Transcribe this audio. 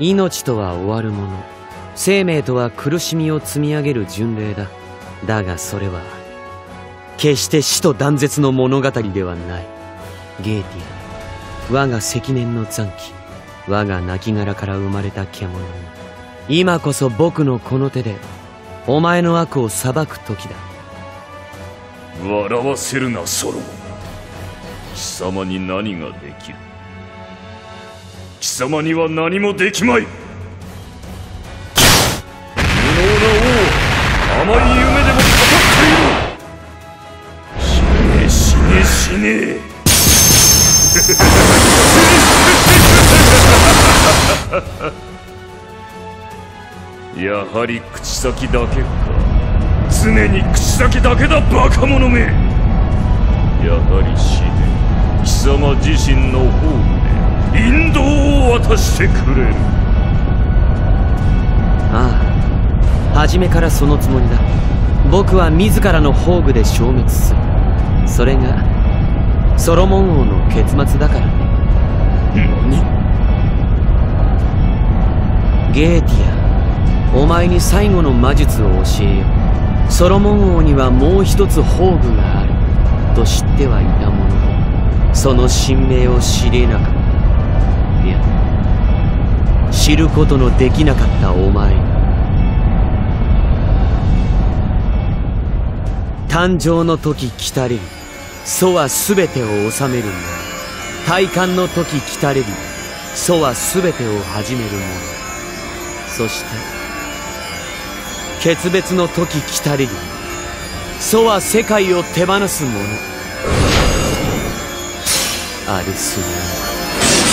命とは終わるもの。生命とは苦しみを積み上げる巡礼だ。だがそれは決して死と断絶の物語ではない。ゲーティア我が積年の残機我が亡骸から生まれた獣。に今こそ僕のこの手でお前の悪を裁く時だ。笑わせるなソロン。貴様に何ができる？貴様には何もできまい。無能な王甘い夢でも語っている。死ね死ね死ね。やはり口先だけか。常に口先だけだバカ者め。やはり死ね。貴様自身の方で。引導渡してくれる。ああ初めからそのつもりだ。僕は自らの宝具で消滅する。それがソロモン王の結末だからね。何ゲーティアお前に最後の魔術を教えよう。ソロモン王にはもう一つ宝具がある。と知ってはいたもののその神明を知れなかった知ることのできなかったお前誕生の時来たれる祖は全てを治める者体感の時来たれる祖は全てを始める者そして決別の時来たれる祖は世界を手放す者アルスナー